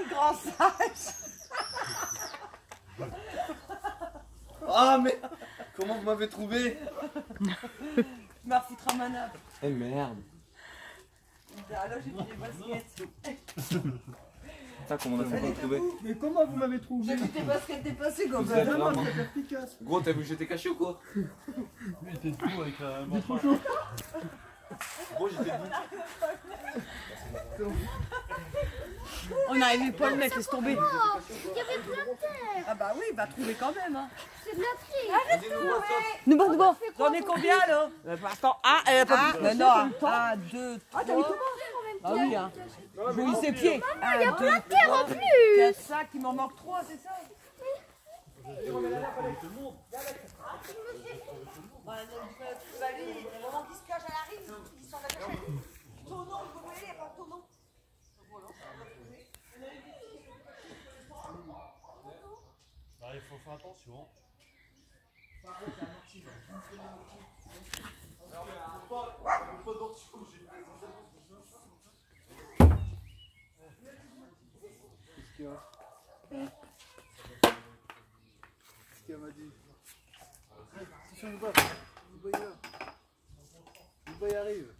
le grand sage Ah mais comment vous m'avez trouvé? Tu m'as refoutre un manable. Eh merde. Alors j'ai mis des baskets. Putain comment on a fait pour me trouver? Mais comment vous m'avez trouvé? J'ai vu tes baskets dépasser comme ça. Vraiment, vraiment- c'est efficace. Gros t'as vu que j'étais caché ou quoi? Lui, il était debout avec la. Gros j'étais debout. On n'arrivait pas à le mettre, laisse tomber. Oh, il y avait plein de terre. Ah bah oui, il va trouver quand même. Hein. C'est de la nous ça. Bon, nous bon. J'en ai combien là Attends, ah, elle a pas ah, non, non, 1, 2, 3. En même Ah oui, hein. Jouer ses pieds. Il y a plein de terre en plus. 4, 5, il m'en manque 3, c'est ça? Ah, faut faire attention. Qu'est-ce qu'il y a? Qu'est-ce qu'il y a, m'a dit Attention, le bas. Il bas, il arrive.